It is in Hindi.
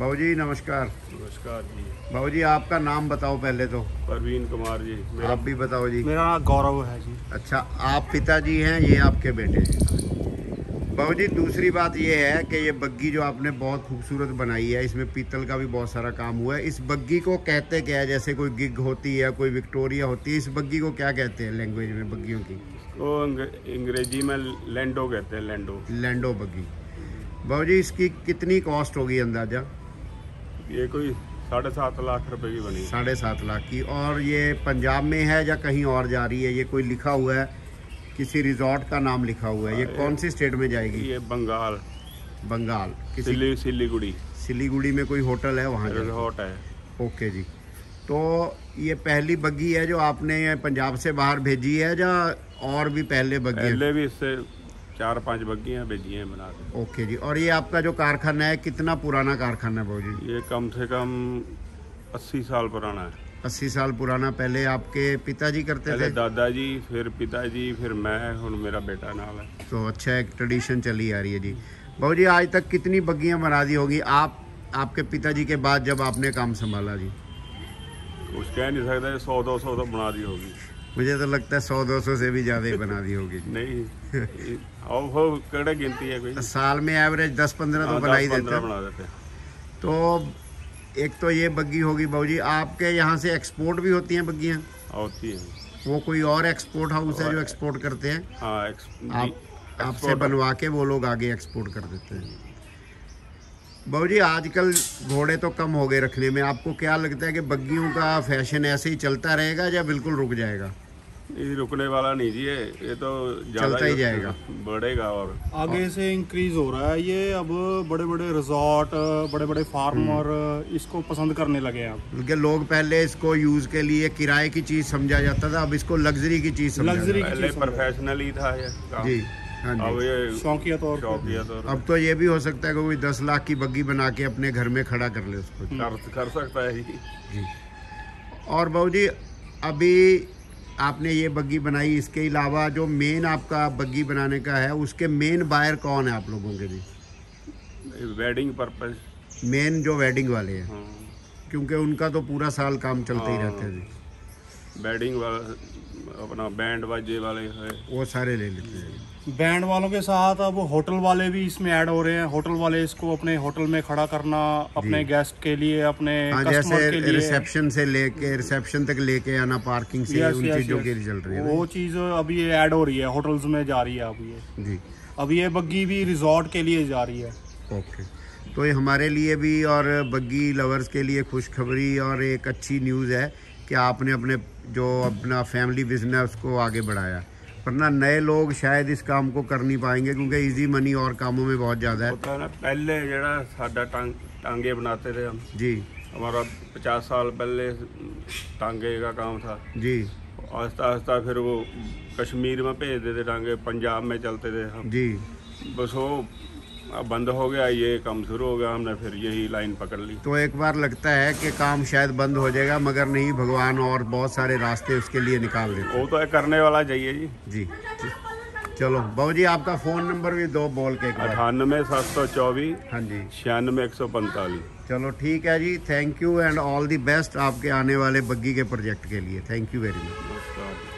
बाबू जी नमस्कार। नमस्कार जी। बाबू जी आपका नाम बताओ पहले तो। परवीन कुमार जी मेरा आप भी बताओ जी। मेरा नाम गौरव है जी। अच्छा आप पिताजी हैं ये आपके बेटे हैं। बाबू जी दूसरी बात ये है कि ये बग्गी जो आपने बहुत खूबसूरत बनाई है इसमें पीतल का भी बहुत सारा काम हुआ है। इस बग्गी को कहते क्या है? जैसे कोई गिग होती है कोई विक्टोरिया होती है इस बग्गी को क्या कहते हैं लैंग्वेज में बग्गियों की? वो अंग- अंग्रेज़ी में लैंडो कहते हैं लैंडो। लैंडो बग्गी बाबू जी इसकी कितनी कॉस्ट होगी अंदाज़ा? ये कोई साढ़े सात लाख रुपए की बनी। साढ़े सात लाख की। और ये पंजाब में है या कहीं और जा रही है? ये कोई लिखा हुआ है? किसी रिजॉर्ट का नाम लिखा हुआ है? ये कौन सी स्टेट में जाएगी? ये बंगाल। बंगाल। किसी सिल्ली सिल्लीगुड़ी सिलीगुड़ी में कोई होटल है वहाँ रिजॉर्ट है। ओके जी। तो ये पहली बग्गी है जो आपने पंजाब से बाहर भेजी है या और भी पहले बग्गी पहले भी इससे चार पाँच बग्गियाँ भेजी हैं बना के। ओके जी। और ये आपका जो कारखाना है कितना पुराना कारखाना है बाबू जी? ये कम से कम अस्सी साल पुराना है। अस्सी साल पुराना पहले आपके पिताजी करते पहले थे? दादाजी फिर पिताजी फिर मैं हूँ मेरा बेटा नाल है। तो अच्छा एक ट्रेडिशन चली आ रही है जी। बाबू जी आज तक कितनी बग्गियाँ बना दी होगी? आप आपके पिताजी के बाद जब आपने काम संभाला जी? कुछ कह नहीं सकता सौ दो सौ तो बना दी होगी। मुझे तो लगता है सौ दो सौ से भी ज़्यादा ही बना दी होगी। नहीं हो कड़े गिनती है कोई। साल में एवरेज दस पंद्रह तो हाँ, बना ही देते। बना देते। तो एक तो ये बग्गी होगी बाबू जी आपके यहाँ से एक्सपोर्ट भी होती हैं बग्गियाँ? होती है। वो कोई और एक्सपोर्ट हाउस है जो एक्सपोर्ट करते हैं? हाँ आप आपसे बनवा के वो लोग आगे एक्सपोर्ट कर देते हैं। बाबू जी आजकल घोड़े तो कम हो गए रखने में। आपको क्या लगता है कि बग्गियों का फ़ैशन ऐसे ही चलता रहेगा या बिल्कुल रुक जाएगा? ये रुकने वाला नहीं जी ये ये तो चलता ही जाएगा। बढ़ेगा और आगे से इंक्रीज हो रहा है। ये अब बड़े बड़े रिजॉर्ट बड़े बड़े फार्मर इसको पसंद करने लगे हैं अब। लोग पहले इसको यूज़ के लिए किराए की चीज़ समझा जाता था अब इसको लग्जरी की चीज़ समझा पहले प्रोफेशनल ही। था ये जी। अब ये शौकिया तौर शौकिया तो अब तो ये भी हो सकता है कि कोई दस लाख की बग्गी बना के अपने घर में खड़ा कर ले उसको। कर कर सकता है जी जी। और बाबू जी अभी आपने ये बग्गी बनाई इसके अलावा जो मेन आपका बग्गी बनाने का है उसके मेन बायर कौन है आप लोगों के लिए? वेडिंग पर्पज मेन जो वेडिंग वाले हैं। हाँ। क्योंकि उनका तो पूरा साल काम चलते ही रहता है। जी वेडिंग वाला अपना बैंड बाजे वाले है। वो सारे ले लेते हैं। बैंड वालों के साथ अब होटल वाले भी इसमें ऐड हो रहे हैं। होटल वाले इसको अपने होटल में खड़ा करना अपने गेस्ट के लिए अपने हाँ कस्टमर के लिए। रिसेप्शन से लेके रिसेप्शन तक लेके आना पार्किंग से उन चीज़ों. की चल रही है वो चीज़ अभी ये ऐड हो रही है होटल्स में जा रही है अब ये। जी। अब ये बग्गी भी रिजॉर्ट के लिए जा रही है। ओके तो ये हमारे लिए भी और बग्गी लवर्स के लिए खुशखबरी और एक अच्छी न्यूज़ है कि आपने अपने जो अपना फैमिली बिज़नेस को आगे बढ़ाया। वरना नए लोग शायद इस काम को कर नहीं पाएँगे क्योंकि इजी मनी और कामों में बहुत ज़्यादा है। होता है ना पहले जरा साडा टांग टांगे बनाते थे हम। जी। हमारा पचास साल पहले टांगे का काम था। जी। आहिस्ता आहिस्ता फिर वो कश्मीर में भेज देते टांगे पंजाब में चलते थे हम। जी। बस वो अब बंद हो गया ये काम शुरू हो गया हमने फिर यही लाइन पकड़ ली। तो एक बार लगता है कि काम शायद बंद हो जाएगा मगर नहीं भगवान और बहुत सारे रास्ते उसके लिए निकाल देते वो तो करने वाला चाहिए जी। जी। चलो बाबू जी आपका फ़ोन नंबर भी दो बोल के अठानवे सात सौ चौबीस हाँ जी। छियानवे एक सौ पैंतालीस। चलो ठीक है जी thank you and all the best आपके आने वाले बग्गी के प्रोजेक्ट के लिए। Thank you very much